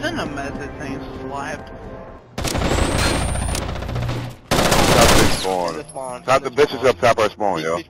Send a message saying slapped. Spawn. The spawn. The bitches up top our spawn, yo.